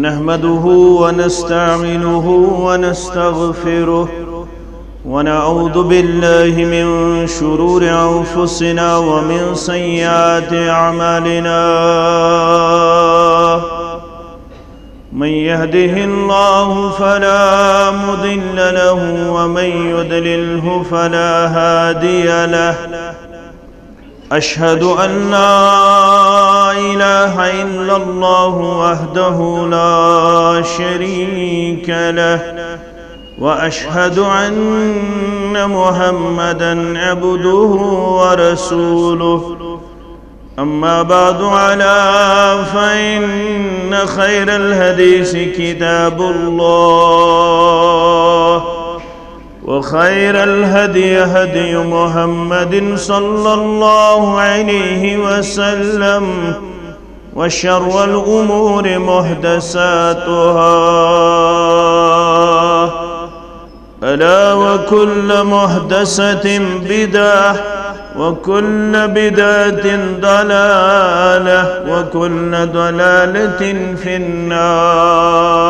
نحمده ونستعينه ونستغفره ونعوذ بالله من شرور أنفسنا ومن سيئات أعمالنا. من يهده الله فلا مضل له ومن يدلله فلا هادي له. أشهد أن لا إله إلا الله وحده لا شريك له وأشهد أن محمدا عبده ورسوله. أما بعد على فإن خير الهديث كتاب الله. وخير الهدي هدي محمد صلى الله عليه وسلم وشر الأمور محدثاتها. ألا وكل محدثة بدعة وكل بدعة ضلالة وكل ضلالة في النار.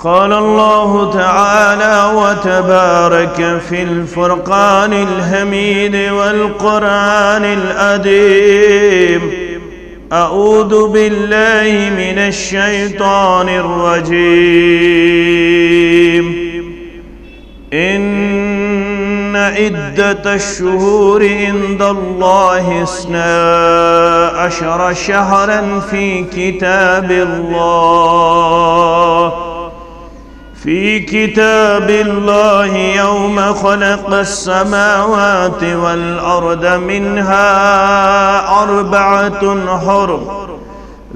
قال الله تعالى وتبارك في الفرقان الحميد والقرآن الأديم. أعوذ بالله من الشيطان الرجيم. إن عدة الشهور عند الله اثنا عشر شهرا في كتاب الله. في كتاب الله يوم خلق السماوات والأرض منها أربعة حرم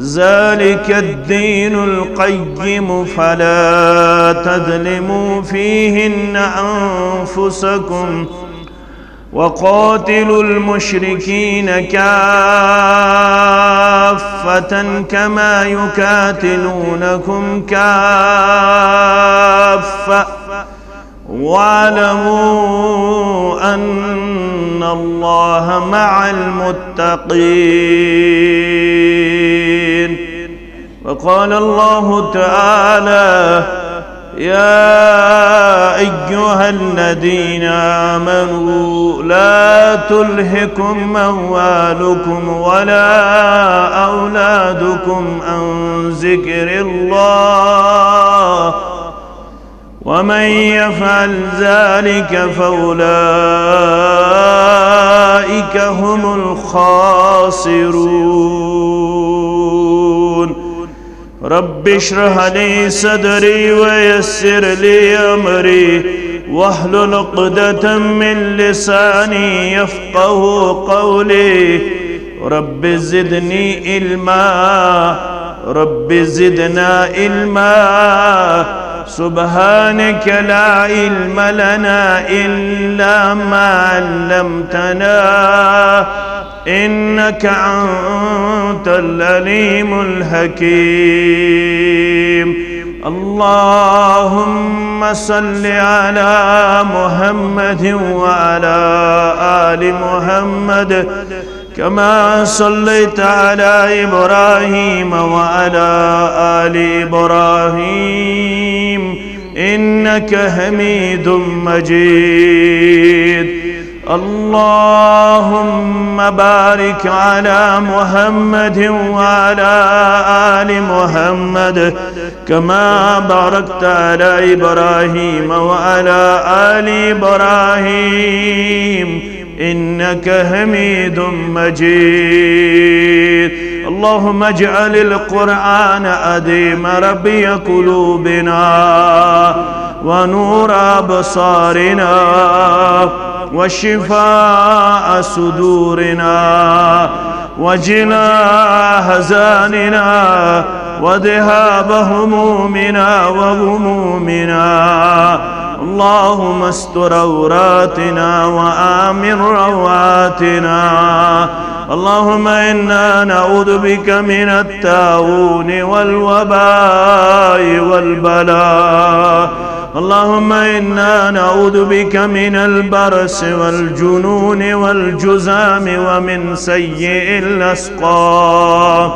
ذلك الدين القيم فلا تظلموا فيهن أنفسكم. وقاتلوا المشركين كافة كما يقاتلونكم كافة. واعلموا أن الله مع المتقين. وقال الله تعالى يا أيها الذين آمنوا لا تلهكم أموالكم ولا أولادكم عن ذكر الله ومن يفعل ذلك فأولئك هم الخاسرون رب اشرح لي صدري ويسر لي أمري واحلل عقدة من لساني يفقه قولي رب زدني علما رب زدنا علما سبحانك لا علم لنا إلا ما علمتنا إنك أنت العليم الحكيم. اللهم صل على محمد وعلى آل محمد كما صليت على إبراهيم وعلى آل إبراهيم. إنك حميد مجيد. اللهم بارك على محمد وعلى آل محمد كما باركت على إبراهيم وعلى آل إبراهيم إنك حميد مجيد. اللهم اجعل القرآن أديم ربي قلوبنا ونور أبصارنا. وشفاء صدورنا وجنا هزاننا وذهاب همومنا وغمومنا. اللهم استر عوراتنا وآمن رواتنا. اللهم إنا نعوذ بك من التاون والوباء والبلاء. اللهم إنا نعوذ بك من البرس والجنون والجزام ومن سيء الأسقام.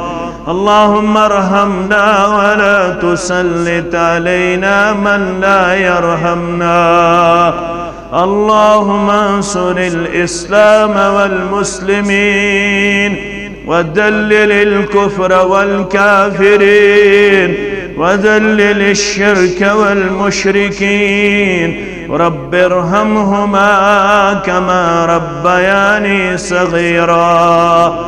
اللهم ارحمنا ولا تسلط علينا من لا يرحمنا. اللهم انصر الإسلام والمسلمين ودلل الكفر والكافرين. وذلل الشرك والمشركين. رب ارحمهما كما ربياني صغيرا.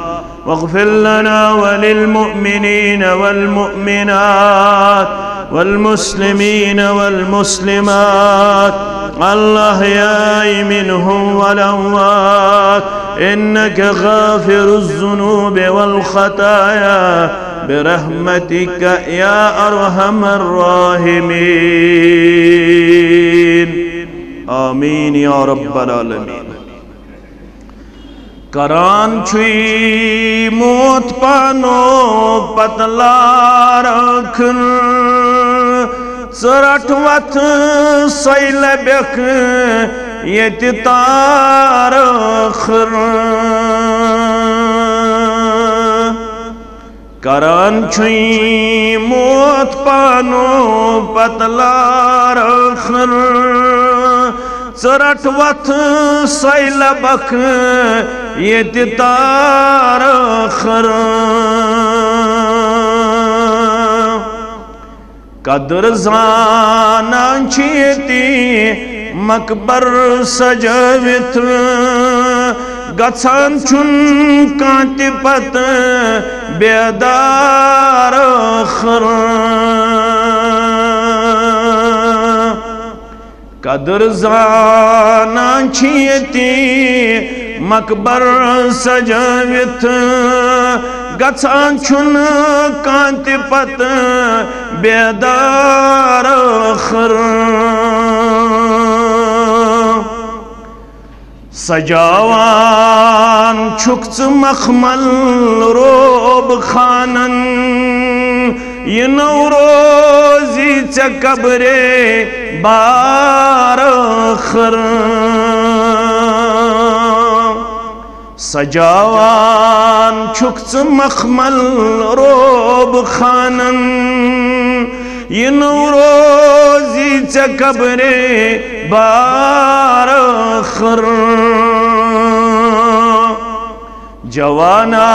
واغفر لنا وللمؤمنين والمؤمنات والمسلمين والمسلمات. الأحياء منهم والأموات. إنك غافر الذنوب والخطايا. برحمتك يا أرحم الراحمين. آمين يا رب العالمين کران چھوئی موت پانو پتلا رکھن. سرٹ وت سیل بیک یت تار خر کران چھوئی موت پانو پتلا رکھن۔ ژرٹ وتھ سیل بخ یہ تار خر قدر زانان چیتی مقبر سجوت گھان چن کانت پت بیدار خر قدر زانان چیتی مقبر سجاوت۔ گھان چن کانت پت بیدار خر سجاوان چھکت مخمل روب خانن، یہ نو روزی قبرے بار خر سجاوان چھکت مخمل روب خانن یہ نو روزی قبرے بار خر جوانا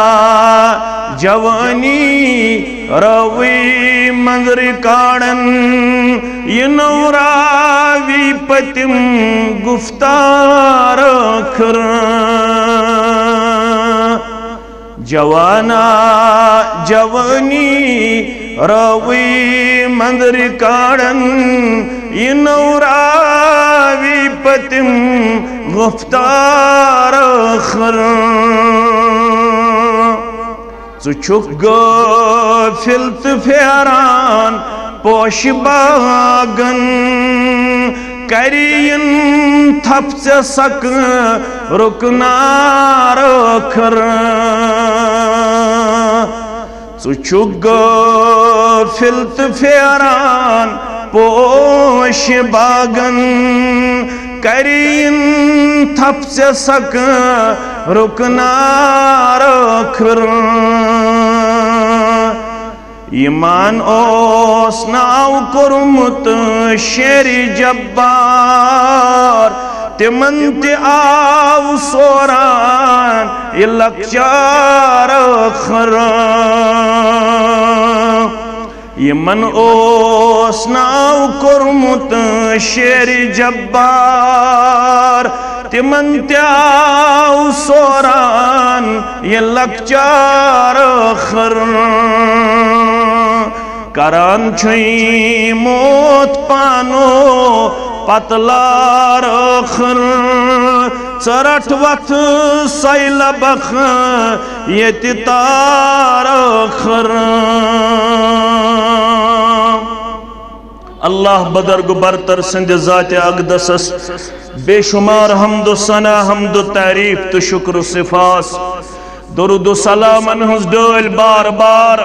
جوانی روی منظر کاڑن۔ یہ نوراوی پتم گفتار کھر جوانا جوانی روی منظر کاڑن، یہ نوراوی پتم گفتار خر ژھک غافل تو پھیران پوش باغن۔ کرین تھپ ژے سک رکنار کھر۔ ژھک غافل تو پھیران پوش باغن۔ کرین تھپ ژے سک رکنار کھر۔ ایمان اوس ناو کرمت شیر جبار تمن تی آو سوران، یہ لکچار خر ایمن اوس ناو کرمت شیر جبار تمن تی سوران یہ لکچار خر کران چھئی موت پانو پتلار خر ژرٹ وقت سیل بخ یہ تار خر اللہ بدرگ برتر سند ذات اقدسس بے شمار حمد و ثنا، حمد و تعریف، تو شکر و صفاس۔ درود و سلام انہز ڈول بار بار۔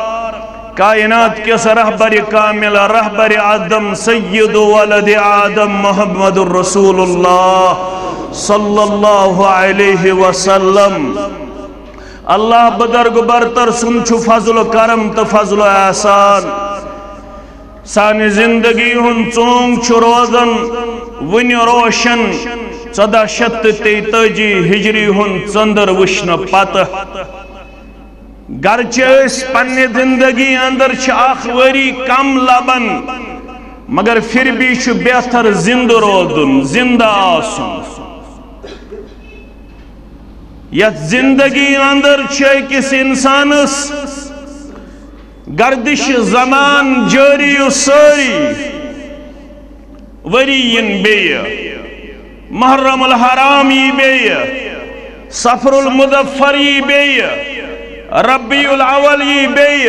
کائنات کس رہبر کامل، رہبر آدم، سید ولد آدم محمد الرسول اللہ صلی اللہ علیہ وسلم۔ اللہ بدرگ برتر سن چھو فضل و کرم، تو فضل و احسان۔ سانی زندگی ہن چونگ چھو روزن، ونی روشن ژۄدہ شیٚتھ تہٕ تیتٲجی ہجری ہُنٛد ژٔنٛدٕر وٕچھنہٕ پتہٕ گرچہ أسۍ پننہِ زندگی اندر چھِ اکھ ؤری کم لبن، مگر پھر بھی چھُ بہتر زندٕ روزُن زندہ آسُن۔ یتھ زندگی اندر چھِ أکِس اِنسانس گردش زمان جٲری سٲری ؤری یِن بیٚیہِ محرم الحرام یہ بے سفر المدفر یہ بے ربی الاول یہ بے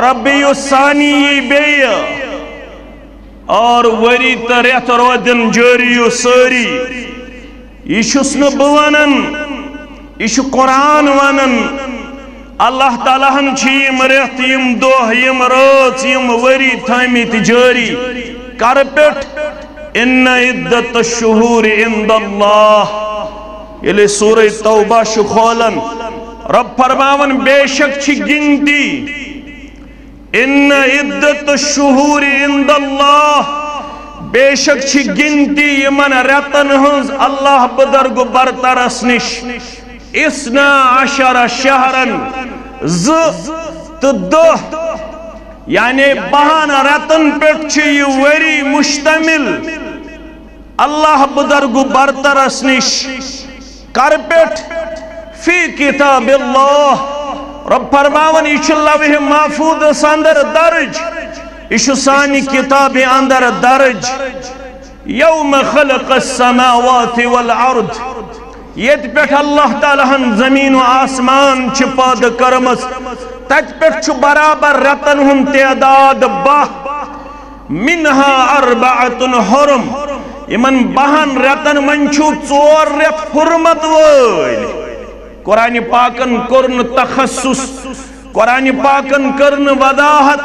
ربی الثانی یہ بے اور وری تریت رودن جوری ساری یہ چھس نہ بونن یہ چھ قرآن ونن اللہ تعالیٰ ہن چھ یم ریت یم دو یم رات یم وری تھامیت جاری۔ کر پیٹھ ان عدت الشہور عند اللہ۔ یلی سورہ توبہ شکھولن رب فرماون، بے شک چھ گنتی۔ ان عدت الشہور عند اللہ۔ بے شک چھ گنتی، یمن رتن ہنز اللہ بدرگ برترس نش۔ اسنا عشر شہرن ز تدہ یعنی بہان رتن پیٹ چھ یہ وری مشتمل. اللہ بدرگو برترس نش کرپٹ فی کتاب اللہ. رب فرماون یہ لوح محفوظ اندر درج. یہ سانی کتاب اندر درج. یوم خلق السماوات والعرض یہ پیٹ اللہ تعالیٰ ہن زمین و آسمان چھ کرمس تت پیٹ چھ برابر رتن ہم تعداد باہ منہا اربعت حرم۔ یمن بہن رتن من چھو ژور رت حرمت وٲلۍ۔ قرآن پاکن کرن تخصص، قرآن پاکن کرن وضاحت،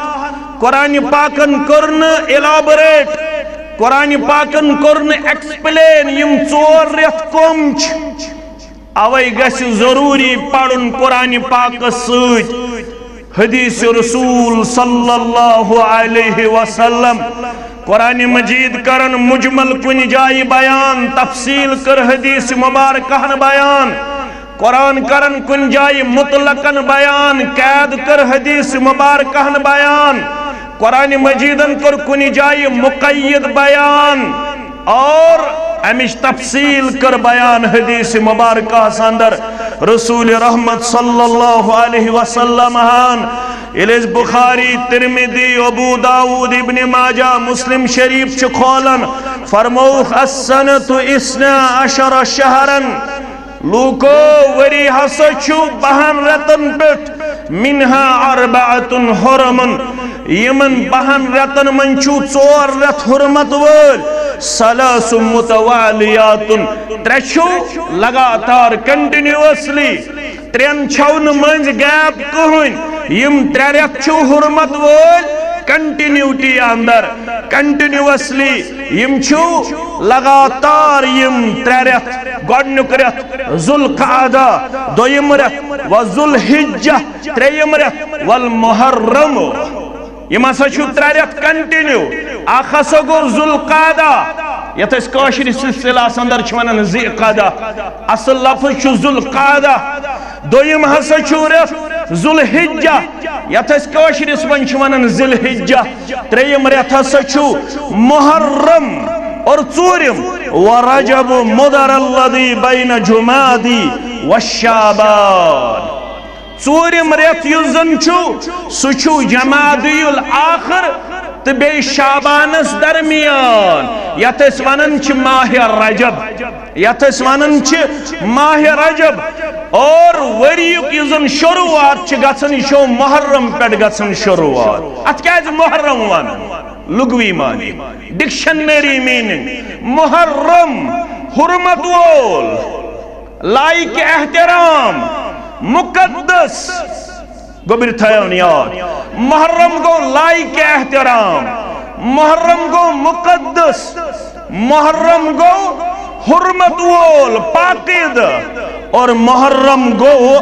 قرآن پاکن کرن الابریٹ قرآن پاکن کرن ایکسپلین یم ژور رت کم چھ اوے گژھِ ضروری پڑھن قرآن پاک سۭتۍ حدیث رسول صلی اللہ علیہ وسلم قرآن مجید کرن مجمل کن جائی بیان تفصیل کر حدیث مبارکہن بیان قرآن کرن کن جائی مطلقن بیان قید کر حدیث مبارکہن بیان قرآن مجیدن کر کن جائی مقید بیان اور امش تفصیل کر بیان حدیث مبارکہ سندر رسول رحمت صلی اللہ علیہ وسلم ہان الیس بخاری ترمیدی ابو داود، ابن ماجہ، مسلم شریف چکھولن فرموخ السنت اسنا عشر شہرن۔ لوکو، وری حسا چھو بہن رتن پٹ۔ منہا عربعت حرمن۔ یمن بہن رتن من چھو ژور رت حرمت وول سلاس متوالیات ترچو لگاتار کنٹینیوسلی ترین چھون منز گیپ کہن یم تریت چھو حرمت وول کنٹینیوٹی اندر کنٹینیوسلی یم چھو لگاتار یم تریت گوڑنک رت ذل قعدہ دویم رت و ذل حجہ تریم رت والمحرم یہ مسا چھو تریت کنٹینیو آخا سو گو ذل قادہ یہ تو اس کوشری سلسلہ سندر چھوانا زی اصل لفظ چھو ذل قادہ دویم حسا چھو رت ذل حجہ یہ تو اس کوشری سبن چھوانا ذل حجہ تریم رت حسا چھو محرم اور ژورم ورجب مدر الذي بين جمادي والشعبان ژورم ریت یس زن سہ جمادی الاخر تو بی شابانس درمیان۔ یت اس ونن چھ ماہ رجب۔ یت اس ونن چھ ماہ رجب۔ اور وریک یس زن شروعات چھ گژھن یہ محرم پہ گژھن شروعات۔ ات کیا محرم ون؟ لغوی معنی۔ ڈکشنری میننگ محرم، حرمت وول لائک احترام۔ مقدس گوبر تھایون یاد محرم گو لائق احترام، محرم گو مقدس، محرم گو حرمت وول پاکید اور محرم گو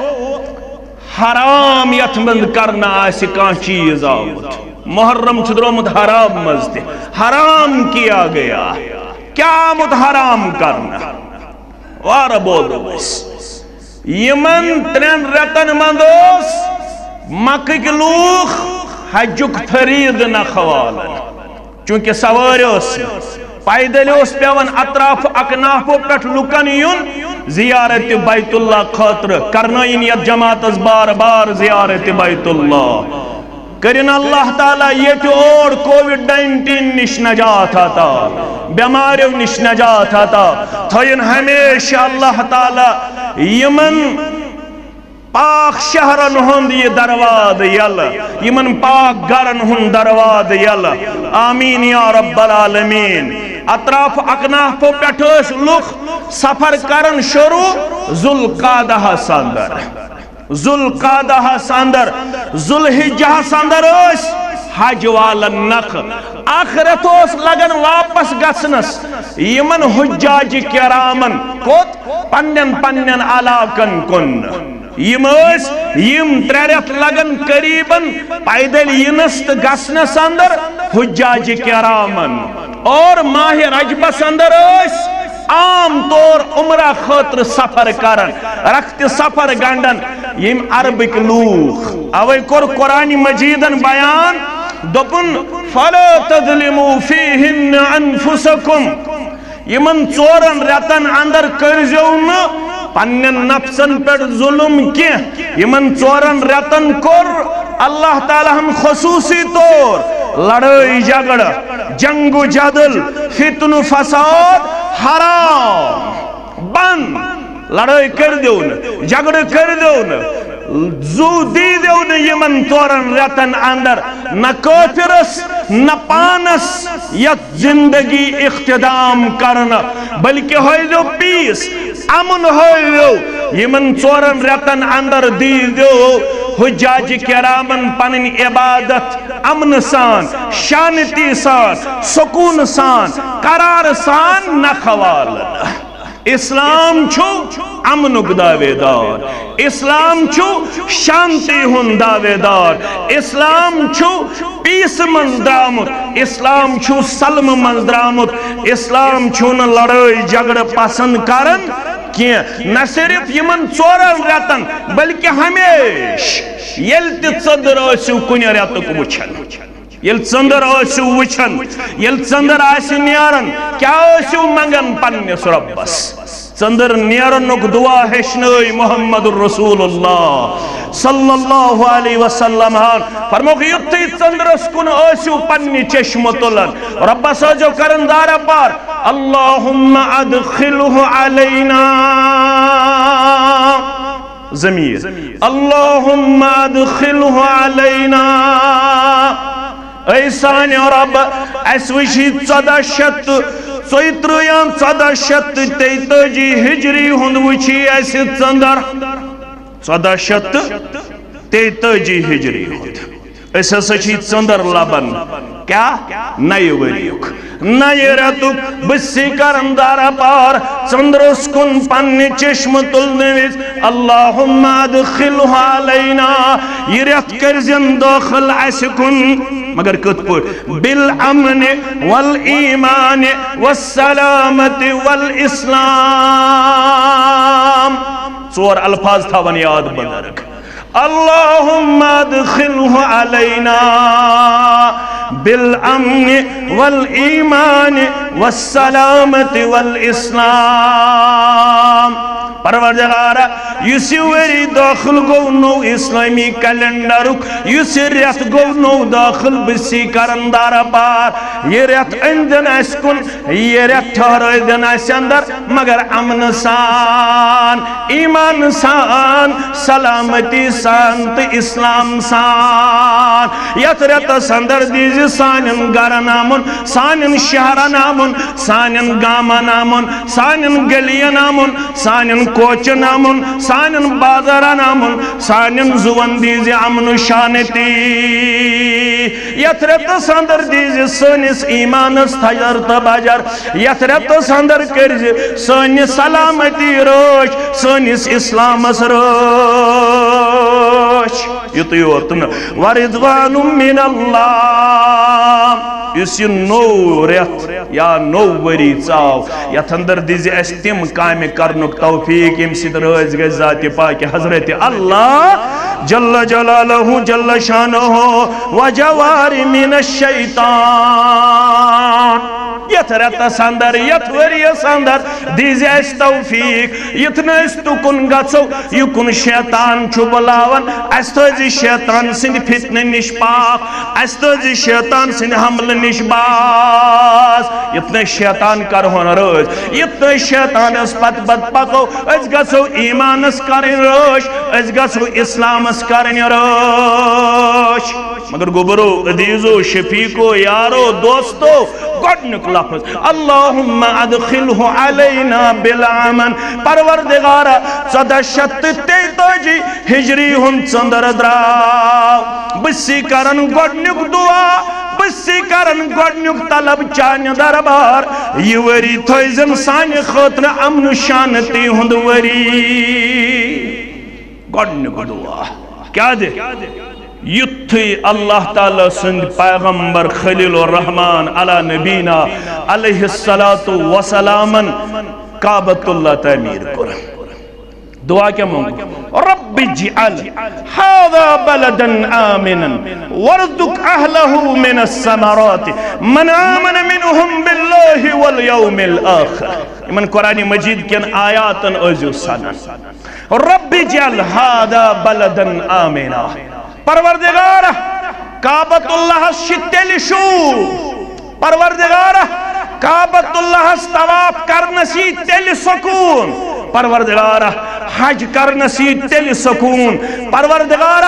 حرام یت مند کرنا آس کان چیز آمت محرم چھ حرام مز تہ حرام کیا گیا۔ کیا آمت حرام کرنا وار بول یمن ترین رتن مندوس مکہ لوخ حجک فرید نہ خوالن چونکہ سوار اس پیدل اس پیون اطراف اکنافو پٹ لکن یون زیارت بیت اللہ خاطر کرنائن یا جماعت از بار بار زیارت بیت اللہ کرن اللہ تعالیٰ یہ تو اور کووڈ نائنٹین نش نجات آتا، بیماریوں نش نجات آتا۔ تھوین ہمیشہ اللہ تعالیٰ یمن پاک شہرن ہند یہ درواد یل، یمن پاک گرن ہند درواد یل۔ آمین یا رب العالمین۔ اطراف اکناف پیٹھوش لکھ سفر کرن شروع ذوالقادہ ساندر۔ ذوالقادہ ساندر، ذوالحجہ ساندر اس حج والا نخ آخرت اس لگن واپس گسنس، یمن حجاج کرامن کوت پنن پنن علاقن کن۔ یم اس یم تریرت لگن قریبن پیدل ینست گسنس اندر حجاج کرامن۔ اور ماہ رجبس اندر اس عام طور عمرہ خطر سفر کرن رکھت سفر گنڈن۔ M Arabic لوخ۔ اوے کور قرآن مجیدن بیان۔ دپن فلا تظلمو فیہن انفسکم۔ یمن چورن رتن اندر کرزون پنن نفسن پر ظلم کی یمن چورن رتن کر۔ اللہ تعالی ہم خصوصی طور۔ لڑائی جگڑ جنگ و جدل فتن و فساد حرام۔ بند۔ لڑائی کر دیون جگڑ کر دیون۔ زو دی دیون یمن تورن رتن اندر نہ کافرس نہ پانس یت زندگی اختدام کرنا بلکہ ہوئی دو پیس امن ہوئی دو یمن ژورن رتن اندر دی دیو حجاج کرامن پنن عبادت امن سان شانتی سان سکون سان قرار سان نخوال اسلام چھو امنک دعوے دار اسلام چھو، شانتی ہن دعوے دار اسلام چھو، پیس منز درامت۔ اسلام چھو، سلم منز درامت۔ اسلام چھو نہ لڑائی جگڑ پسند کرن۔ کیا نہ صرف یمن ژورن رتن، بلکہ ہمیش۔ یل تہ ژندر ٲسِو کُنہِ رٮ۪تُک وٕچھان یل ژندر ٲسِو وٕچھان یل ژندر آسہِ نیران کیٛاہ ٲسِو منگان پننِس رۄبس ژندر نیرنُک دعا ہیٚچھنٲے محمد رسول اللہ صلی اللہ علیہ وسلم ہان فرموک یُتھُے ژندرس کُن ٲسِو پننہِ چشمہٕ تُلان رۄبس ٲسۍزیو کران دارا پار اللہم ادخلہ علینا ضمیر اللہم ادخلہ علینا اے سانی رب اس وشی ژۄدہ شیٚتھ ژۄیہِ ترٛہم شت شیٚتھ تہٕ ہجری ہُنٛد وٕچھی اَسہِ ژندر ژۄدہ شیٚتھ تہٕ ہجری ہند أسۍ ہسا چھِ ژندر لبان کیا؟ نئے وریوک نئے رتک بسی کرن دارا پار۔ چندرس کن پنی چشم تلنویز اللہم ادخلہ علینا۔ یہ رت کرزن داخل اسکن۔ مگر کت پور۔ بالامن والایمان والسلامت والاسلام۔ ژور الفاظ تھاون یاد بدرک اللهم ادخله علينا بالأمن والإيمان والسلامة والإسلام. پروردگارا یسی وری داخل گو نو اسلامی کلنڈرک یسی ریت گو نو داخل بسی کرن دارا پار یہ ریت اندن اسکن یہ ریت ٹھہرائی دن اس اندر مگر امن سان ایمان سان سلامتی سان تو اسلام سان یت ریت سندر دیزی سانن گر نامن سانن شہر نامن سانن گام نامن سانن گلی نامن سانن کوچ نامن سانن بازار نامن سانن زون دیزی امن شانتی. یت ریت سندر دیزی سنس ایمانس تجر تبجر یت ریت سندر کرزی سنس سلامتی روش سنس اسلامس روش. یتو یوتن ورضوان من اللہ. اس یہ نو ریت یا نو وری چاو یتھ اندر دیزی اس تم کام کرنک توفیق ام سید روز گئی ذات پاک حضرت اللہ جل جلالہ جل شانہ و جوار من الشیطان۔ یت رتس اندر یت وریس اندر دیزی اس توفیق یتن اس تکن گچو یکن شیطان چھو بلاون اس تو شیطان سند فتن نش پاک اس تو شیطان سند حمل نش باز یتن شیطان کر ہون روز یتن شیطان اس پت بد پکو اس گچو ایمان اس کرن روش اس گچو اسلام اس کرن روش مگر گبرو عدیزو شفیقو یارو دوستو گۄڈنیُک لفظ۔ اللہم ادخلہ علینا بالعمن پروردگارا ژۄدہ شیٚتھ تہٕ تیتٲجی ہجری ہُنٛد ژٔنٛدر درٛاو بہٕ کرن گۄڈنیُک دعا بہٕ کرن گۄڈنیُک طلب چانہِ دربار۔ یہِ ؤری تھٲیزن سانہِ خٲطرٕ امن شانتی ہُنٛد ؤری گۄڈنیُک دعا۔ کیٛاہ دِ یتھی اللہ تعالیٰ سند پیغمبر خلیل الرحمن علی نبینا علیہ السلام کعبت اللہ تعمیر کرن دعا کیا مانگو رب جعل هذا بلدا آمنا وردك أهله من السمرات من آمن منهم بالله واليوم الآخر من قرآن مجید کن آیات ازیو سنن۔ رب جعل هذا بلدا آمنا۔ پروردگار کعبت اللہ شتل شو پروردگار کعبت اللہ طواف کرنسی تیل سکون۔ پروردگار، حج کرنسی تیل سکون۔ پروردگار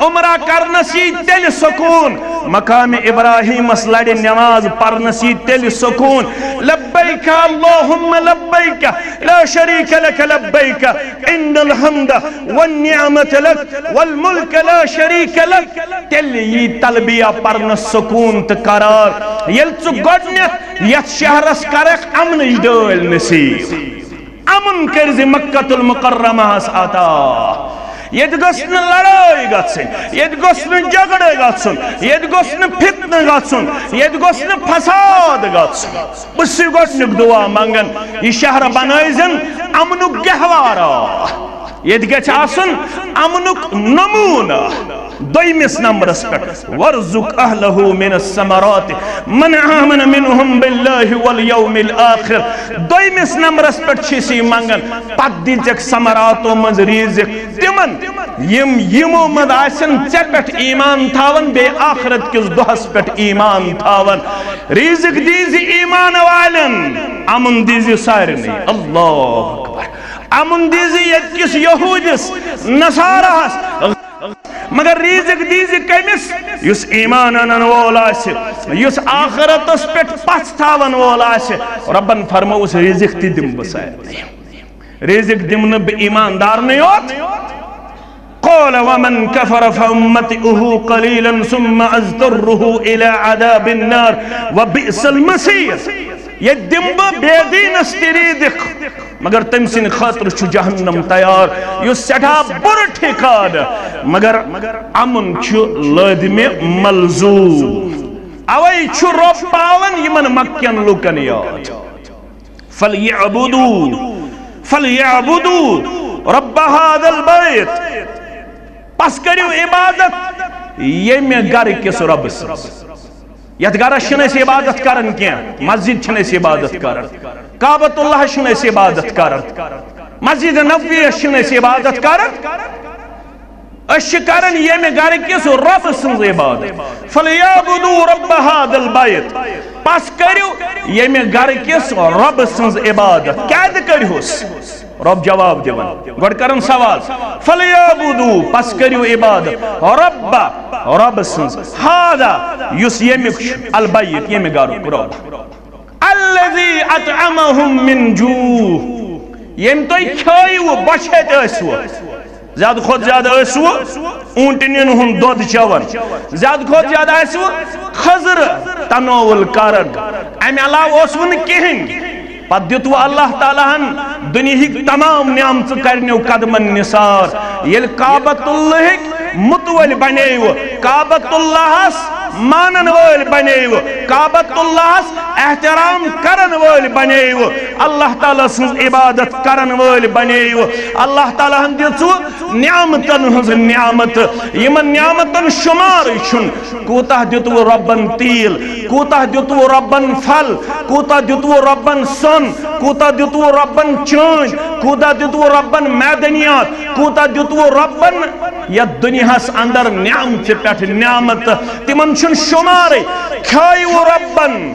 عمرہ کرنسی تل سکون۔ مقام ابراہیم لڑ نماز پرنسی تل سکون۔ لبیک اللہم لبیک، لا شریک لک لبیک، ان الحمد والنعمت لک والملک لا شریک لک۔ تل یہ تلبیہ پرن سکون تقرار یل چو گوڑنیت یت شہرس کرک امن ڈول نصیب۔ امن کرزی مکت المکرمہ آتا یہ گسن لڑائی گسن یہ گھن جگڑے گسن یہ گسن فتن گسن یہ گسن فساد گھن بس گوٹنک دعا منگن یہ شہر بنائزن امنک گہوارا یت گچھ آسن امنک نمونہ دویمس نمبرس پٹ ورزق اہلہو من السمرات من آمن منہم باللہ والیوم الاخر۔ دویمس نمبرس پٹ چیسی منگن۔ پت دیجک سمراتو منز ریزک تمن۔ یم یمو مد آسن چے پٹ ایمان تھاون۔ بے آخرت کس دوہس پٹ ایمان تھاون۔ ریزک دیزی ایمان والن۔ امن دیزی سارنی اللہ اکبر۔ امن دیزی یت کس یہودس نصارہس مگر ریزک دیزک کمس یس ایمان انن وول آسہ یس آخرتس پٹ پس تھاون وول آسہ ربن فرموس ریزک تی دم بسائے۔ ریزک دم نب ایماندار نیوت قال ومن كفر فأمته قليلا ثم أزدره إلى عذاب النار۔ وبئس المسير يدم بيدين استريدك مگر تم سن خاطر چھو جہنم تیار۔ یو سٹھا بر ٹھکاد مگر امن چھو لدم ملزوم۔ اوئی چھو رب پاون یمن مکین لکن یاد۔ فلیعبدو۔ فلیعبدو۔ رب هذا البيت پس کریو عبادت۔ یہ میں گر کس رب سنس یت گرس چھنس عبادت کرن کیا مسجد چھنس عبادت کرن۔ کعبت اللہ چھنس عبادت کرن۔ مسجد نبوی چھنس عبادت کرن۔ اش کرن یہ میں گر کس رب سنز عبادت۔ فلیعبدو رب هذا البيت پس کریو، یہ میں گر کس رب سنز عبادت۔ کیا دے کریوس۔ رب جواب دیون گوڑ کرن سوال۔ فلیعبدو پس کریو عبادت۔ رب رب سنز۔ هذا یس یمک البیت۔ یمی گارو رب الذي اطعمهم من جوع۔ یم تو کھایو بچت اسو۔ زیادہ خود زیادہ اسو اونٹنین ہن دود چون زیادہ خود زیادہ اسو، خضر، تناول کرن امی علاوہ اسون کہن پت دیتو اللہ تعالیٰ ہن دنیا تمام نعمت کرنیو قدمن نثار۔ یل کعبت اللہ متول بنیو کعبت اللہ مانن ول بنیو کعبت اللہ احترام کرن ول بنیو اللہ تعالیٰ سن عبادت کرن ول بنیو اللہ تعالیٰ ہن دچو نعمتن ہز نعمت۔ یمن نعمتن شمار چھن کوتہ دتو ربن تیل کوتہ دتو ربن پھل کوتہ دتو ربن سن کوتہ دتو ربن چان کوتہ دتو ربن میدنیات کوتہ دتو ربن یا دنیا اندر نعمت پٹھ نعمت، تمن چھن شمار کھائیو ربن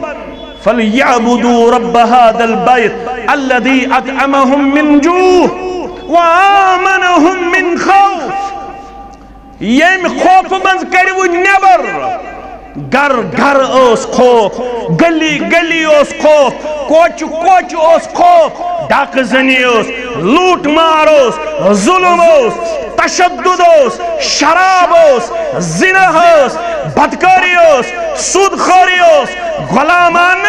فليعبدوا رب هذا البيت الذي أطعمهم من جوع وآمنهم من خوف۔ يم خوف منز كريو نبر گر گر اس خوف، گلی گلی اس خوف کوچ کوچ اس خوف، ڈاک زنی اس لوٹ مار اس ظلم اس تشدد اس شراب اس زنہ اس بدکاری اس سودخوری اس غلامان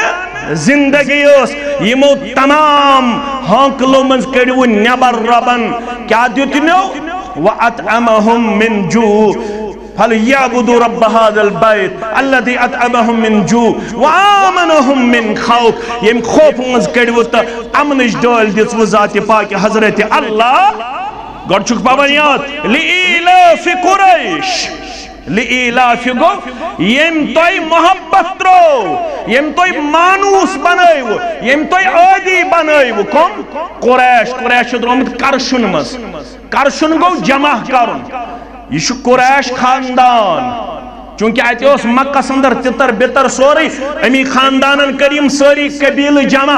زندگی اس یمو تمام ہانکلو منز کڑیو نبر ربن، کیا دیتنو؟ وَأَطْعَمَهُم مِّن جُوء فليعبدوا رب هذا البيت الذي أطعمهم من جوع وآمنهم من خوف؟ يم خوفنز كڑو تہ امنش دول دژ ذات پاک حضرت الله؟ گۄڈٕ چھُکھ پٮ۪وان یاد قريش قُریش لِعیٖلاف يم توي محبت ترٛوو يم توي مانوٗس بَنٲیوٕ يم توي عادي بَنٲیوٕ كم قريش قريش درٛومُت کرشُن مز کرشُن گوٚو جمع کَرُن. یہ قریش خاندان چونکہ اتہ اس مکہ سندر تتر بتر سوری امی خاندانن کریم ساری قبیل جمع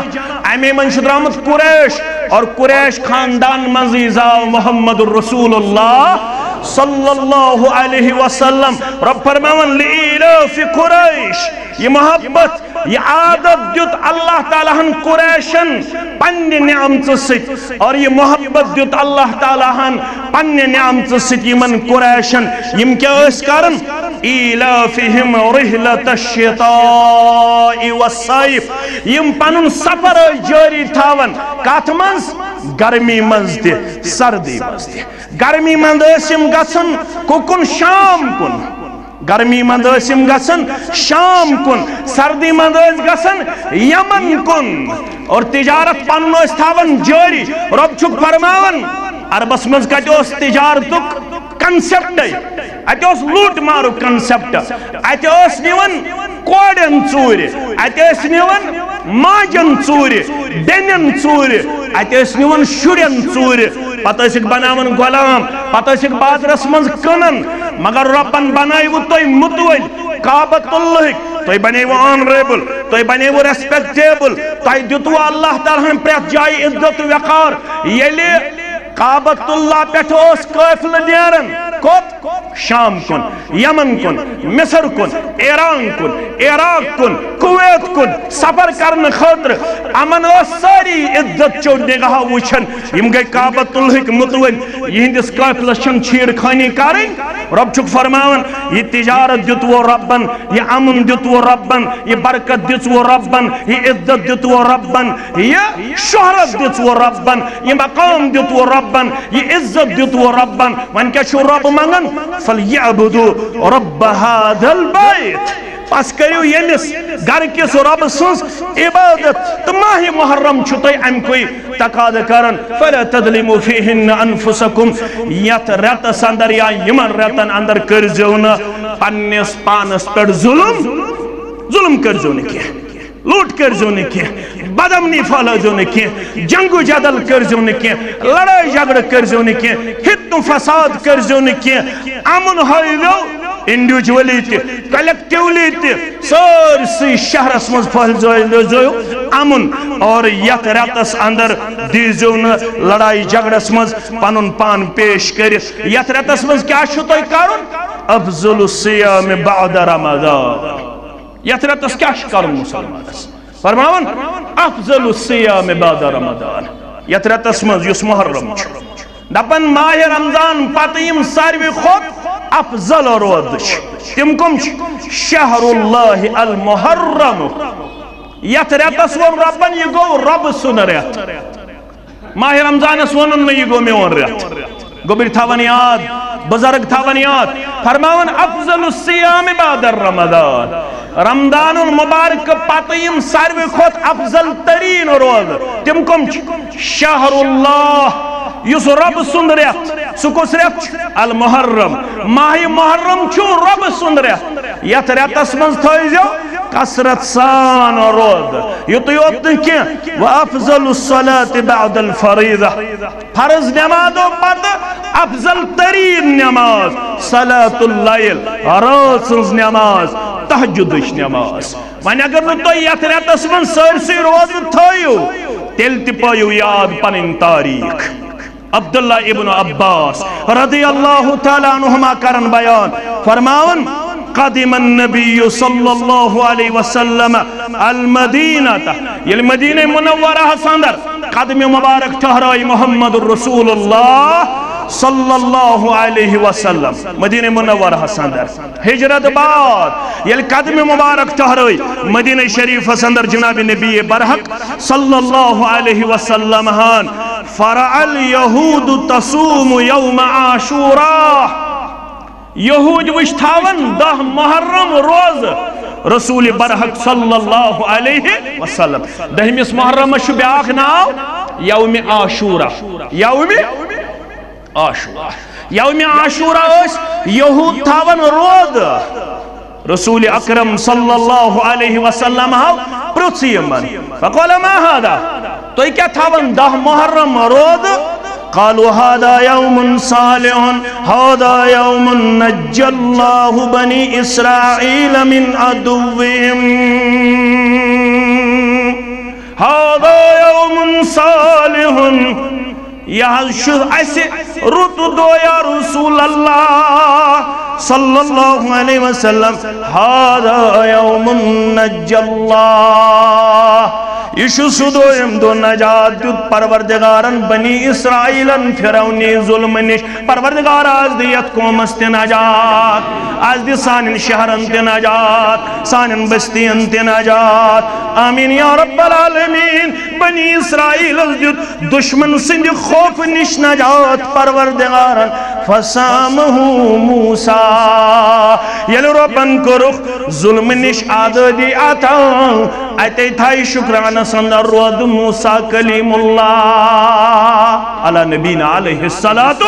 امی من درامت قریش اور قریش خاندان منزیزاو محمد الرسول اللہ صلی اللہ علیہ وسلم رب فرماون لئیلاف قریش، یہ محبت، یہ عادت دیت اللہ تعالیٰ ہن قریشن پنی نعمت ست۔ اور یہ محبت دیت اللہ تعالیٰ ہن پنی نعمت ست۔ یمن قریشن، یم کیا اس کارن؟ ایلافہم رحلت الشتاء والصیف۔ یم پنن سفر جاری تھاون۔ کات منز؟ گرمی منز دی سردی منز دی گرمی منز یم گسن، ککن شام کن۔ گرمی مند اسم گسن، شام کن، سردی مند اس گسن، یمن کن۔ اور تجارت پنُن استاون جاری رب چھک فرماون فرماوان عربس منٛز کتہِ اوس تجارتُک کنسپٹے اتے اس لوٹ مارو کنسپٹ اتے اس نیون کوڑن ژوٗرِ اتے اس نیون ماجن ژوٗرِ بیٚنٮ۪ن ژوٗرِ اَتہِ ٲسۍ نِوان شُرٮ۪ن ژوٗرِ پتہٕ ٲسِکھ بناوان غۄلام پتہٕ ٲسِکھ بازرس منٛز کٕنان مگر رۄبن بنٲیوٕ تُہۍ مُتوٕلۍ کابت اللہٕکۍ تُہۍ بنیوٕ آنریبٕل تُہۍ بنیوٕ ریسپیکٹیبٕل تۄہہِ دِتوٕ اللہ تعالیٰ ہن پرٛٮ۪تھ جایہِ عزت وقار ییٚلہِ کعبت اللہ پٮ۪ٹھ اوس قٲفلہٕ نیران شام کن، یمن کن، مصر کن، ایران کن، عراق کن، کویت کن، سفر کرن خاطر امن اس ساری عزت چو نگاہ وچھن۔ یم گئی کعبت اللہ متون یہندس قافلس چھن چھیر خانی کریں۔ رب چھک فرماون، یہ تجارت دتو ربن، یہ امن دتو ربن، یہ برکت دتو ربن، یہ عزت دتو ربن، یہ شہرت دتو ربن، یہ مقام دتو ربن۔ ربن یہ عزت دتو ربن ون کیا چھو رب منگن فلیعبدو رب هذا البیت. پس کریو یمس، گھر کس رب سنس عبادت، تو ماہ محرم چھتوی ام کوئی تقاد کرن، فلا تظلمو فیہن انفسکم، یت رتس اندر یا یمن رتن اندر کرزون پنس پانس پر ظلم ظلم کرزون کیا، لوٹ کرزو نہ کی بدمنی پھالزو نہ کی جنگ و جدل کرزو نہ کی لڑائی جھگڑ کرزو نہ کی ہت فساد کرزو نہ کی امن ہائیو انڈیویجولی تی کلیکٹیولی تی سرسی شہرس مز پھالزو امن اور یت رتس اندر دیزو نہ لڑائی جھگڑس مز پنن پان پیش کرت یت رتس مز کیا چھو تو کرن افضل الصیام بعد رمضان۔ یت رتس کیا کرن مسلمانس؟ فرماون، افضل الصیام بعد رمضان. یت رتس مز یس محرم چھ. دپن ماہ رمضان پتہ ساروی خود افضل رود تم کم شہر اللہ المحرم. یت رتس ون ربن یہ گو رب سن رت ماہ رمضان رمضانس ونن یہ گو میون رت گوبر تھاون یاد بزرگ تھاون یاد فرماون، افضل السیام بعد الرمضان رمضان المبارک پتیم ساروی کھوت افضل ترین روز تم کم شہر اللہ، یس رب سند ریت سکس ریت المحرم ماہ محرم چھو رب سند ریت یت ریتس من تھوزیو کسرت سان رود یتو یوت کی و افضل الصلاة بعد الفریضہ، فرض نمازو پت افضل ترین نماز صلاة اللیل راسنز نماز تحجدش نماز۔ ون اگر نو تو یت ریتس من سرسی روز تھویو، تیل تی یاد پنن تاریخ۔ عبداللہ ابن عباس رضی اللہ تعالیٰ عنہما کرن بیان، فرماون، قدم النبی صلی اللہ علیہ وسلم المدینہ یل مدینہ منورہ سندر، قدم مبارک ٹھہرائی محمد الرسول اللہ۔ صلی اللہ علیہ وسلم، مدینہ منورہ سندر ہجرت بعد، یل قدم مبارک ٹھہرائی مدینہ شریف سندر جناب نبی برحق صلی اللہ علیہ وسلم ہان فرع الیہود تصوم یوم عاشورہ۔ یہود وشتاون دہ محرم روز۔ رسول برحق صلی اللہ علیہ وسلم۔ دہمس محرم شو ناو، یوم عاشورہ۔ یوم؟ عاشورہ یوم عاشورہ اس یہود تاون روز رسول اکرم صلی اللہ علیہ وسلم ہاو پرسی من فقال ما هذا؟ تو کیا تاون دہ محرم روز قالوا هذا يوم صالح. هذا يوم نجى الله بني إسرائيل من عدوهم هذا يوم صالح. يا شو أسي رتدو يا رسول الله صلى الله عليه وسلم هذا يوم نجى الله یشو سدویم دو نجات دیت پروردگارن بنی اسرائیلن فرونی ظلم نش پروردگار آز دیت قومست نجات، آز دی سانن شہرن تی نجات، سانن بستین تی نجات۔ آمین یا رب العالمین۔ بنی اسرائیل دشمن سند خوف نش نجات پروردگارن فسامہو موسیٰ. یل ربن کو رخ، ظلم نش آدھدی آتا ایتے تھائی شکرانہ سندر رود موسیٰ کلیم اللہ. علی نبینا علیہ السلام.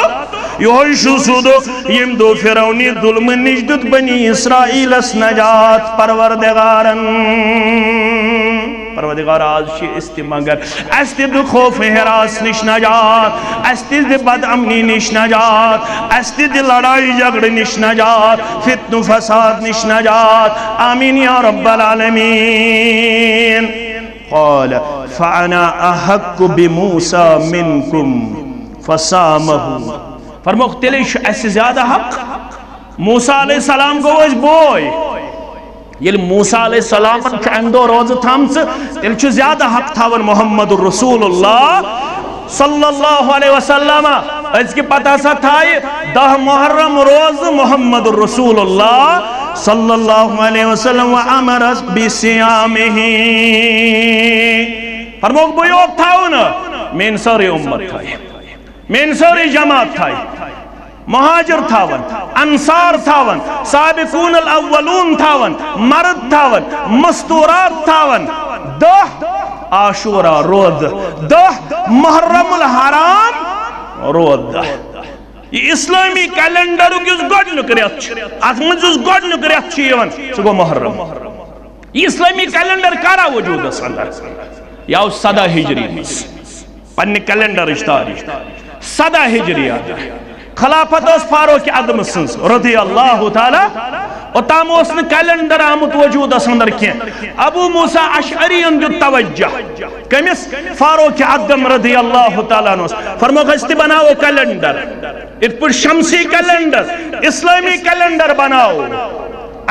یوہی شو سودو یم دو فرونی ظلم نجدد بنی اسرائیل اس نجات پروردگارن پروردگار آز شی استی مگر استی دو خوف حراس نش نجات استی دی بد امنی نش نجات استی دی لڑائی جگڑ نش نجات فتن و فساد نش نجات آمین یا رب العالمین۔ قال، فانا احق بموسى منكم فسامه فرموک تلیش ایسی زیادہ حق؟ موسیٰ علیہ السلام کو وہ بوئی یل موسیٰ علیہ السلام اندو روز تھامس تیل چھ زیادہ حق تھاون محمد الرسول اللہ صلی اللہ علیہ وسلم۔ اس کی پتہ سا تھائی، دہ محرم روز محمد الرسول اللہ صلی اللہ علیہ وسلم وعمرس بسیامہی فرموک بیوک تھاون مین سوری امت تھائی۔ مین سوری جماعت تھائی۔ مہاجر تھاون، انصار تھاون، سابقون الاولون تھاون، مرد تھاون، مستورات تھاون، دہ آشورا رود، دہ محرم الحرام رود۔ یہ اسلامی کیلنڈر کس گوڑ نکریت ات من اس گوڑ نکریت چھ یون سہ گو محرم۔ یہ اسلامی کیلنڈر کرا وجود اس اندر یا صدا ہجری پنہ کیلنڈر اشتاری صدا ہجری آتا خلافت اس فاروق عدم سنس رضی اللہ تعالی اوتام اس نے کیلنڈر آمد وجود اس اندر کیا ابو موسیٰ اشعری اندر توجہ. کمیس؟ فاروق عدم رضی اللہ تعالیٰ نوس. فرمو گستی بناو کیلنڈر ات پر شمسی کیلنڈر اسلامی کیلنڈر بناو.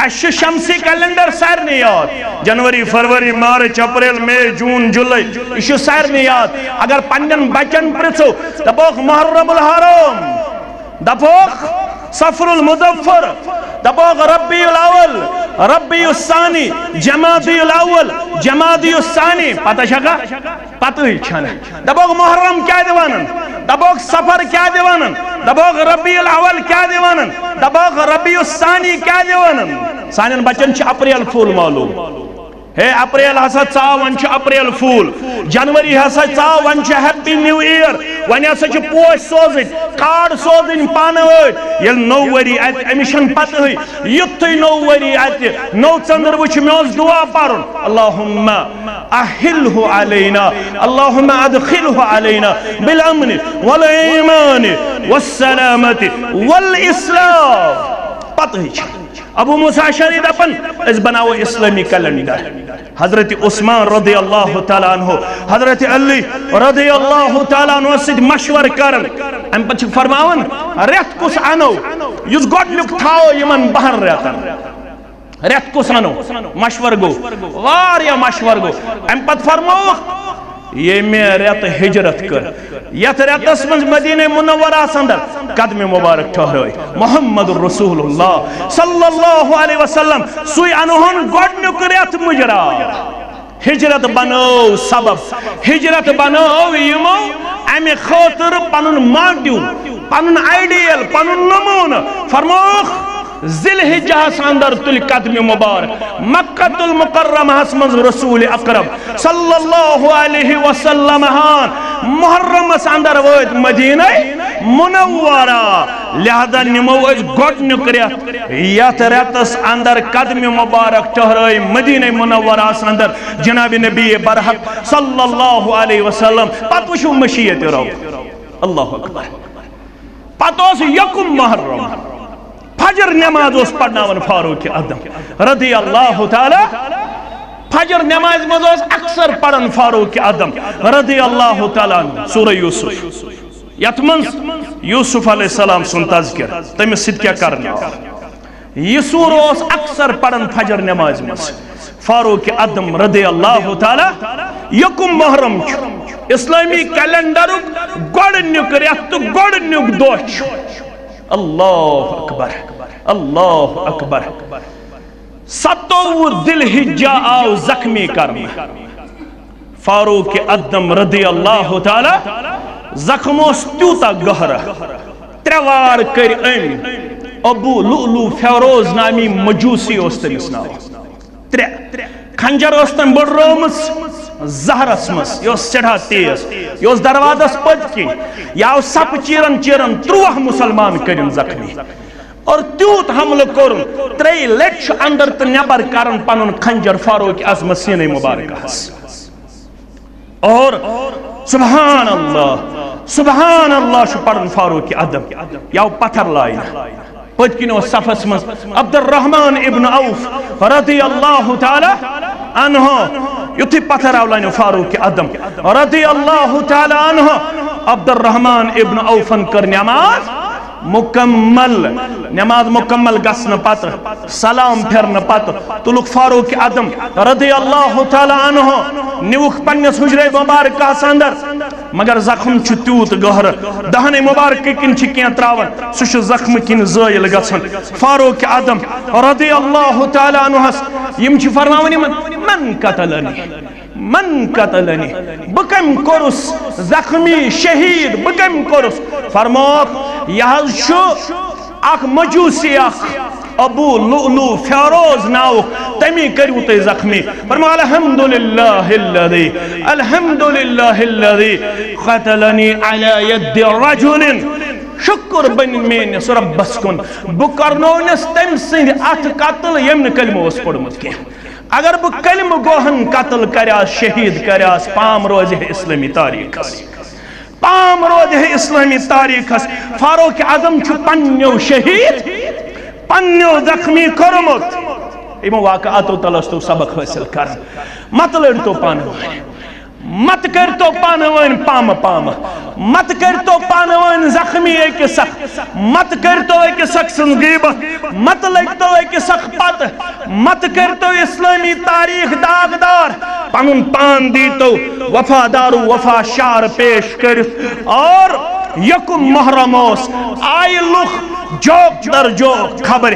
اش شمسی کیلنڈر سیر یاد جنوری، فروری، مارچ، اپریل، مئی، جون، جولائی یہ سیر یاد اگر پنجن بچن پرسو دپوک محرم الحرام. دپوک سفر المدفر. دپوک ربی الاول، ربی الثانی، جمادی الاول، جمادی الثانی. پتہ شکا؟ پتہ ہی چھن دبوک محرم کیا دیوانن؟ دبوک سفر کیا دیوانن؟ دبوک ربیع الاول کیا دیوانن؟ دبوک ربیع الثانی کیا دیوانن؟ سانن بچن چھ اپریل فول معلوم. هي أبريل هسا تا وانش أبريل فول جانوري هسا تا وانش هابي نيو إير وانيا سچ پوش سوزن كار سوزن پانا وي يل نو وري آت امشن پت هي يتي نو وري آت نو چندر وچ ميوز دعا پارون اللهم أحله علينا اللهم أدخله علينا بالأمن والإيمان والسلامة والإسلام پت هي ابو موسیٰ شری دپن اس بناو اسلامی کلنڈر حضرت عثمان رضی اللہ تعالیٰ عنہ، حضرت علی رضی اللہ تعالیٰ عنہ سید مشور کرن۔ ام پچھ فرماون ریت کس انو؟ یس گوڑ لک تھاو یمن بہر ریتن ریت کس انو؟ مشور گو۔ واریا مشور گو۔ ام پت فرماو یہ میں ریت ہجرت کر یت ریتس من مدینہ منورہ سندر قدم مبارک ٹھہرائی محمد رسول اللہ صلی اللہ علیہ وسلم سوئی انہن گوڑنک ریت مجرا ہجرت بنو سبب ہجرت بنو یمو امی خاطر پنن ماڈیو پنن آئیڈیل پنن نمون فرموخ ذل حجہ اندر تل قدم مبارک مکہ المکرمہ منز رسول اقرب، صلی اللہ علیہ وسلم ہاں، محرم اندر وید مدینہ منورہ۔ لہذا نمو اس گوڑ نکریت یت ریتس اندر قدم مبارک ٹہرائی مدینہ منورہ اندر جناب نبی برحق صلی اللہ علیہ وسلم پت وشو مشیت رو۔ اللہ اکبر۔ پتوس یکم محرم۔ فجر نماز اس پڑھناون فاروق ادم رضی اللہ تعالی، فجر نماز مز اکثر پڑھن فاروق ادم رضی اللہ تعالی سورہ یوسف. یت یوسف علیہ السلام سن تذکر. تمس سد کیا کرنا؟ یہ اس اکثر پڑھن فجر نماز مز فاروق ادم رضی اللہ تعالی، یکم محرم اسلامی کیلنڈر گۄڈنیُک رٮ۪تھ تہٕ گۄڈنیُک دۄہ اللہ اکبر. اللہ اکبر ستو دل ہجا آو زخمی کرم فاروق ادم رضی اللہ تعالی زخموس تیوتا گہر. تروار کر ام ابو لؤلو فیروز نامی مجوسی اوستنس ناو. ترے. کھنجر اوستن بڑھ رومس. زہرس مس. یہ سٹھا تیز. یہ دروازس پت کی. یا سپ چیرن چیرن تروہ مسلمان کرن زخمی. اور تیوت حمل کرن. تری لچ اندر تو نبر کرن پنن خنجر فاروق اعظم سینہ مبارک ہس. اور سبحان اللہ سبحان اللہ شو پڑھن فاروق ادم یا پتھر لائن. پت کنو صفس من عبد الرحمن ابن عوف رضی اللہ تعالی عنہ. یتھی پتھر اولائن فاروق ادم رضی اللہ تعالی عنہ عبد الرحمن ابن عوفن کر نماز. مکمل، نماز مکمل گسن پتر سلام پھرن پتر تلک فاروق عدم رضی اللہ تعالی عنہ نیوک پنیس حجر مبارک اندر۔ مگر زخم چھ تیوت گہر۔ دہن مبارک کن چھ کین تراون۔ سہ زخم کن زائل گژھن فاروق عدم رضی اللہ تعالی عنہ یم چھ فرماون من قتلنی۔ من قتلنی؟ بکم کرس زخمی شہید، بکم کرس فرموک یہ شو، اخ مجوسی اخ، ابو لؤلو فیروز ناو تمی کریو تے زخمی. فرمو الحمدللہ اللذی الحمدللہ اللذی قتلنی علی ید رجل شکر بن میں سرب بس کن بکرنونس تم سند ات قتل یمن کلمہ اس پڑمت کیا. اگر بہ کلم گوہن قتل کریاس شہید کریاس پام روز اسلامی تاریخ پام روز اسلامی تاریخ فاروق اعظم چھ پنیو شہید، پنیو زخمی کرمت۔ ایمو واقعاتو تلستو سبق حاصل کر۔ مطلب مت لڑتو پانو۔ مت کر تو پانوین پام پام، مت کر تو پانوین زخمی ایک سخ مت کر تو ایک سخ سنگیبت مت لگ تو ایک سخ پت، مت کر تو اسلامی تاریخ داغدار پانون پان دی تو وفادارو وفا شار پیش کر، اور یکم محرموس آئی لخ جوک در جوک خبر۔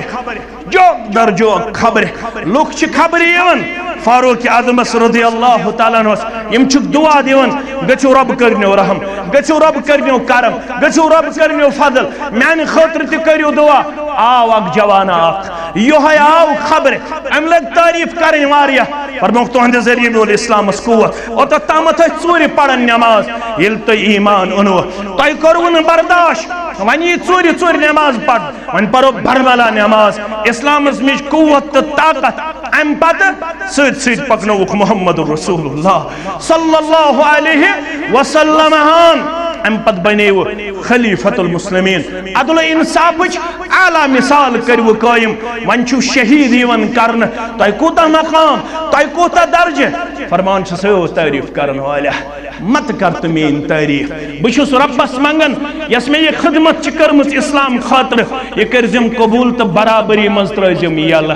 جوک در جوک خبر لخ چھ خبر یون فاروق اعظمس رضی اللہ تعالیٰ عنہ۔ یم چھک دعا دیون۔ گچو رب کرنیو رحم۔ گچو رب کرنیو کرم۔ گچو رب کرنیو فضل۔ میانی خاطر تہ کریو دعا۔ آو اک جوانا اک یہ آو خبر۔ ام لگ تعریف کریں واریا فرموک تو ہندے ذریعے میں اسلام اس قوت اور تو تامت ہے چوری پڑھن نماز۔ یل تو ایمان انو۔ تو کرون برداشت۔ ونی چوری چوری نماز پڑھ۔ ون پرو بربلا نماز۔ اسلام مش قوت تو طاقت ام پتہ؟ سید سید پکنوک محمد رسول اللہ صلی اللہ علیہ وسلم ہان ام پت بنیو خلیفت المسلمین عدل انصاف اعلی مثال کریو قائم ون چھو شہید یون کرن تہ کوتا مقام تہ کوتا درجہ فرمان چھ سو تعریف کرن والا مت کر تو مین تعریف بچھس ربس منگن یس میں یہ خدمت چھ کرمت إسلام خاطر. یہ کرزم قبول تو برابری مز ترزم یلا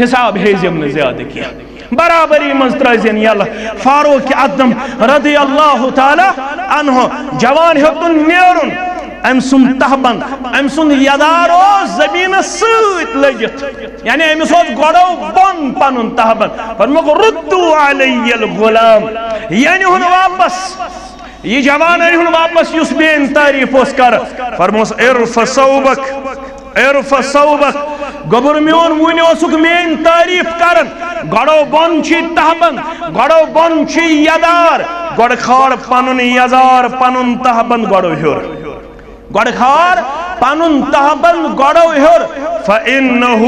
حساب ہیزم نہ زیادہ کیا برابری من ترزین یلا فاروق عدم رضی اللہ تعالی عنہ جوان ہتن نیرن ام سن تہبند ام سن یدارو زمین سوت لگت یعنی ام سوز گوڑو بن پنن تہبند فرمک ردو علی الغلام. یعنی ہن واپس. یہ جوان ہے ہن واپس یس بین تعریف اس کر. فرموس ارف صوبک ارف صوبک. گبر میون ونی اوسک مین تعریف کرن. گڑو بن چھ تہبند گڑو بن چھ یدار گڑ کھار پنن یزار پنن تہبند گڑو ہور گڑ کھار پنن تہبند گڑو ہور فإنه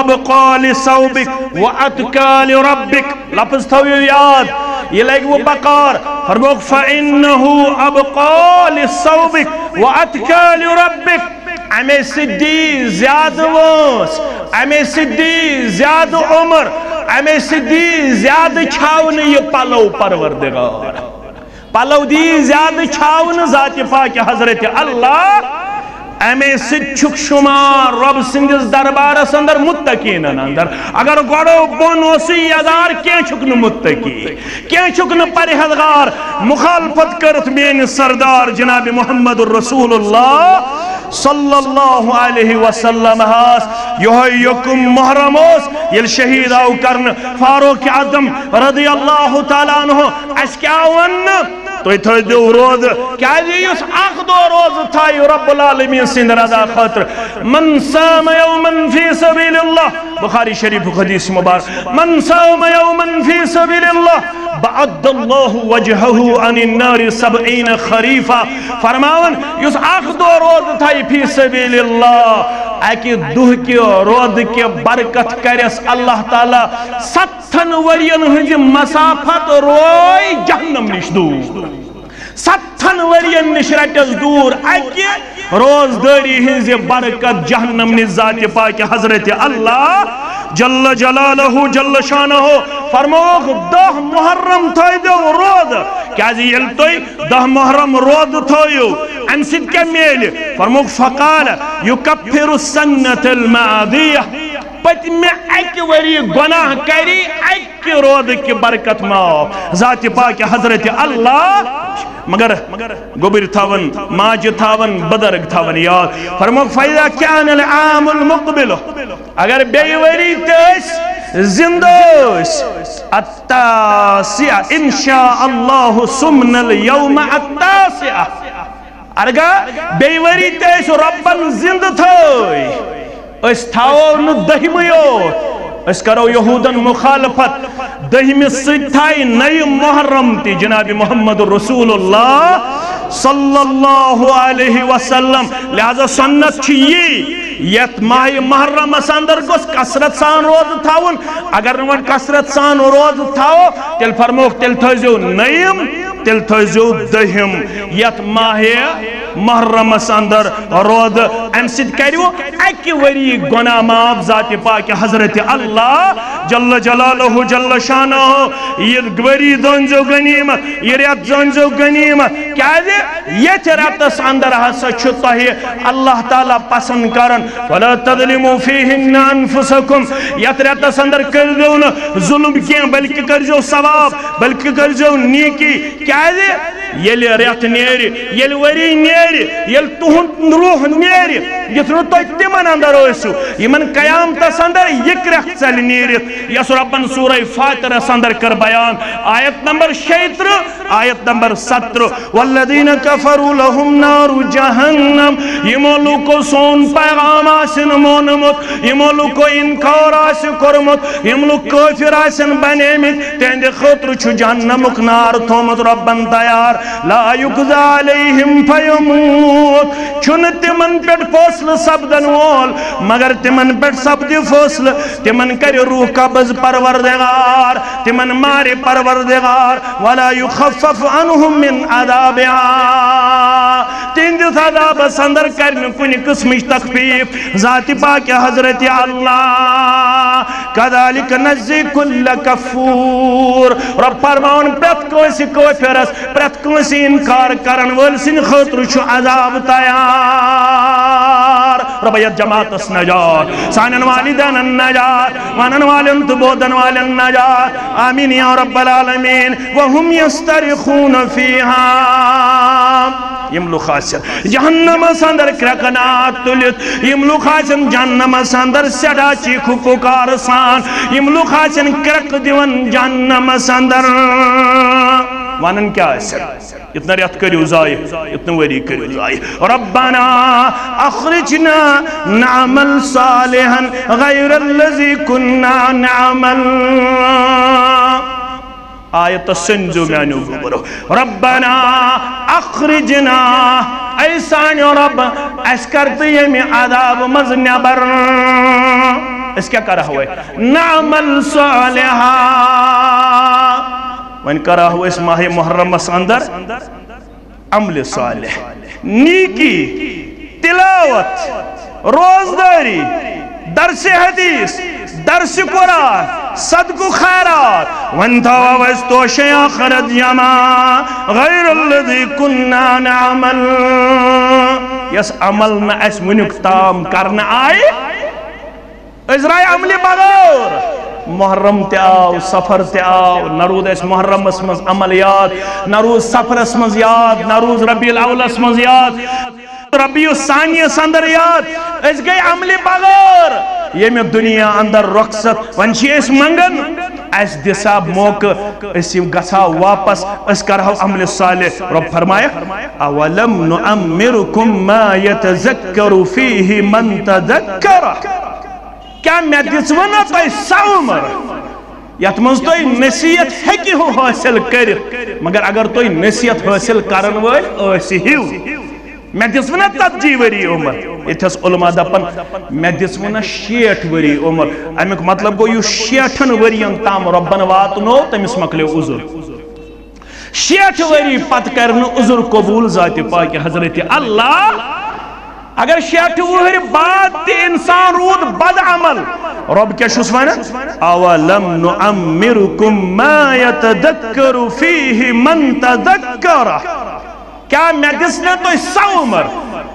أبقى لصوبك وأتكى لربك لفظ تھویو یاد یہ لگ وہ بقار فرموک فإنه أبقى لصوبك وأتكى لربك امی صدی زیاد ووس امی صدی زیاد عمر امی صدی زیادہ چھاون یہ پلو پروردگار۔ پلو دی زیادہ چھاون ذات پاک حضرت اللہ امی سچک شمار رب سندس دربار اندر متقین اندر اگر گوڑو بون اسی یادار کیا چکن متقی؟ کیا چکن پرہدگار مخالفت کرت مین سردار جناب محمد الرسول اللہ صلی اللہ علیہ وسلم ہاس۔ یہ یکم محرم اس یل شہید آو کرن فاروق عدم رضی اللہ تعالیٰ عنہ اس کیا ون تو تھوئی دیو روز کیا دیوس اخ دو روز تھائی رب العالمین سند رضا خاطر من سام یومن فی سبیل اللہ بخاری شریف حدیث مبارک من سام یومن فی سبیل اللہ بعد اللہ وجہہو عن النار سبعین خریفہ فرماون یس اخ دو روز تھائی فی سبیل اللہ اکی دوہ کی رود کی برکت کرس اللہ تعالی ستھن ورین ہنجی مسافت روئی جہنم نش دور۔ ستھن ورین نش رٹس دور۔ اکی روز داری ہنزی برکت جہنم نش ذات پاک حضرت اللہ جل جلالہ جل شانہ فرموک دہ محرم تھائی دو رود. کیا جی زی یل توی دہ محرم رود تھائیو انسید سید کیا فرموک فقال، یکفر السنت المعادیہ پت میں ایک وری گناہ کری ایک رود کی برکت معاف ذات پاک حضرت اللہ، مگر گبر تھاون، ماج تھاون، بدرگ تھاون یاد فرموک فیضا کیان العام المقبل، اگر بے وری تیس، زندوس۔ التاسع انشاء اللہ سمن اليوم التاسع۔ ارگا، بے وری تیس ربن زند تھوئی اس تھاو نو دہمیو. اس کرو یہودن مخالفت. دہمی ستھائی نئی محرم تی جناب محمد رسول اللہ صلی اللہ علیہ وسلم. لہذا سنت چھی یت ماہ محرم اندر گوس کسرت سان روز تھاون. اگر نوان کسرت سان روز تھاو تیل فرموک تیل تھوزیو نیم تیل تھوزیو دہم یت ماہ محرم اندر روز ام سید کریو اکی وری گناہ معاف ذات پاک حضرت اللہ جل جلالہ جل شانہ۔ یہ وری دنزو غنیم یہ ریت دنزو غنیم کیا جی؟ دے یہ رتس اندر ہسا چھتا ہے اللہ تعالیٰ پسند کرن۔ ولا تظلموا فیہن انفسکم۔ یہ رتس اندر کر دیون ظلم کیا بلکہ کر جو ثواب، بلکہ کر جو نیکی۔ کیا دے یہ ریت نیری یہ وری نیری نیری تہن روح نیری یت نو تہ تمن اندر ٲسِو یمن قیامتس اندر یکرخ ژل نیرت یس ربن سورہ فاترس اندر کر بیان آیت نمبر شیتر آیت نمبر ستر والذین کفروا لهم نار جہنم یمو لوکو سون پیغام آسن مونمت یمو لوکو انکار آسن کرمت یم لوک کافر آسن بنیمت تہند خطر چھ جہنمک نار تھومت ربن تیار، لا یقضى علیہم فیموت۔ چھن تمن پیٹ فوصل سبدن وول، مگر تمن پیٹ سبد فوصل۔ تمن کر روح قبض پروردگار، تمن مار پروردگار۔ ولا يخفف عنهم من عذابها تہندس عذابس اندر کرن کن قسمچ تخفیف۔ ذات پاک حضرت اللہ۔ کذالک نزی کل کفور۔ رب فرماؤن، پرت کوئی کنسی کوفرس پرت کنسی انکار کرن ول سن خطر چھو عذاب تیار۔ رب یت جماعت اس نجات، سانن والدین النجات وانن والن تبودن والن نجات۔ آمین یا رب العالمین، وهم يسترخون فيها یم لوگ آسن جہنم سندر کرکنات تلت۔ یم لوگ آسن جہنم سندر سڑا چیخو پکار سان۔ یم لوگ آسن کرک دیون جہنم سندر۔ وانن کیا آسن اتنا ریت کریو زائی اتنا وری کریو زائی ربنا اخرجنا نعمل صالحا غیر اللذی کننا نعمل۔ آیت سنجو میانو گبرو ربنا اخرجنا۔ اے سانیو رب، اس کرتے یمی عذاب مز نبر۔ اس کیا کرا ہوئے نعمل صالحا۔ وین کرا ہوئے اس ماہ محرم اس اندر عمل صالح، نیکی، تلاوت، روزداری، درس حدیث، درس قرآن، صدق خیرات وانتوا وستوشی آخرت جمع غیر اللذی کننا نعمل۔ یس عمل نا اس منک تام کرنا آئی ازرائی عملی بغور۔ محرم تے آو، سفر تے آو نرود اس محرم اسمز عمل یاد، نروز سفر اسمز یاد، نروز ربی الاول اسمز یاد ربی ثانی سندر یاد، اس گئی عملی بغور یہ میں دنیا اندر رخصت، ونچی اس منگن، اس دسا موقع اس گسا واپس، اس کرہو عمل صالح، رب فرمایا اولم نعمرکم ما يتذکر فیہ من تذکر؟ کیا میں دسونا تو سعمر یت مز تو نصیحت ہیکی ہو حاصل کرت مگر اگر تو نصیحت حاصل کرن ول اسی ہیو میں دسونا تتجی وری عمر اتھس علماء دپن میں دسونا شیٹ وری عمر۔ امیک مطلب گو یو شیٹن ورین تام ربن واتنو، تمس مکلے عذر۔ شیٹ وری پت کرن عذر قبول ذات پاک حضرت اللہ اگر شیٹ وہر بعد تی انسان رود بد عمل، رب کیا شس وانا اولم نعمرکم ما يتذکر فیہ من تذکر کیا میں دسنے تو سا عمر؟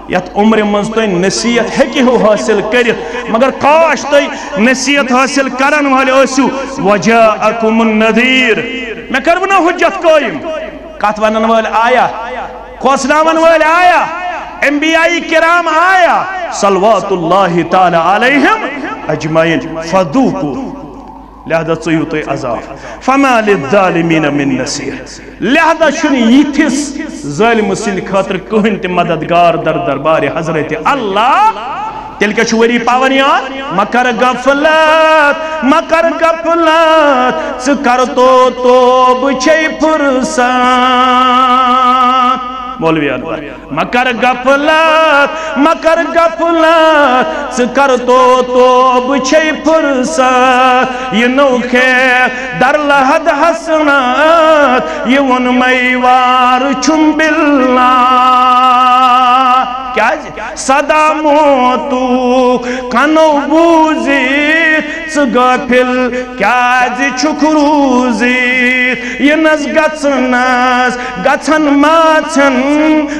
یت عمر منز تو نصیحت ہیکی ہو حاصل کرت مگر کاش تو نصیحت حاصل کرن والے اسو وجاءکم النذیر۔ میں کربنا حجت قائم۔ کات ونن والے آیا کوسناون والے آیا۔ انبیاء کرام آیا صلوات اللہ تعالی علیہم اجمعین. فدوکو لہذا ژیو تُہۍ عذاب. فما للظالمین من نصیر. لہذا چھُنہٕ یِتھِس ظٲلمہٕ سٕنٛدِ خٲطرٕ کٕہٕنۍ تہِ مددگار در دربارِ حضرت اللہ. تیل کیا چھو وری پاون یاد مکر غفلت مکر غفلت، سکر تو توب چھے فرسان مولوی انور مکر غفلت مکر غفلت، سکر تو توب چھے فرسات یہ نوکھے در لحد حسنات یہ ون میوار چھم باللہ۔ کیا جی؟ صدا موتو کنو بوزی غافل کیاز جی چھک روزی یہ نز گچنس گچن ماچن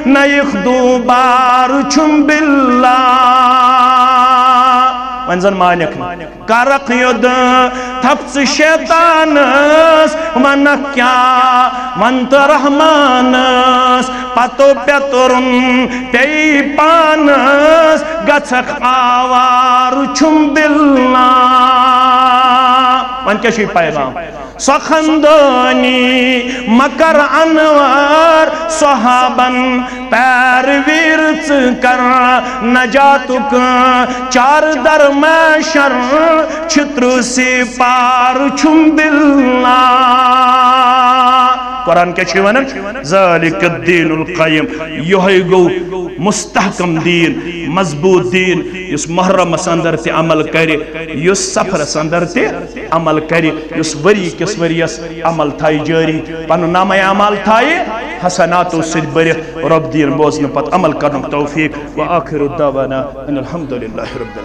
نیخ دوبار چھم باللہ انزن مالک کرق ید تپس شیطانس منک کیا؟ منت رحمانس، پتو پیترن پی پانس گچھک آوار چھم بلنا من کیا شی پیغام. سخندانی مکر انوار صحابن پیر ویرت کر نجاتک چار در میشر چھتر سی پار چھم دلنا قرآن کیا چھو ونن ذالک الدین القیم. یہ گو مستحکم دین، مضبوط دین اس محرم اندر تی عمل کری اس سفر اندر تی عمل کری اس وری کس وریس عمل تھائی جاری، پنو نام عمل تھائی حسناتو سید برت رب دین بوزن پت عمل کرن توفیق، و آخر الدعوانا ان الحمدللہ رب العالمين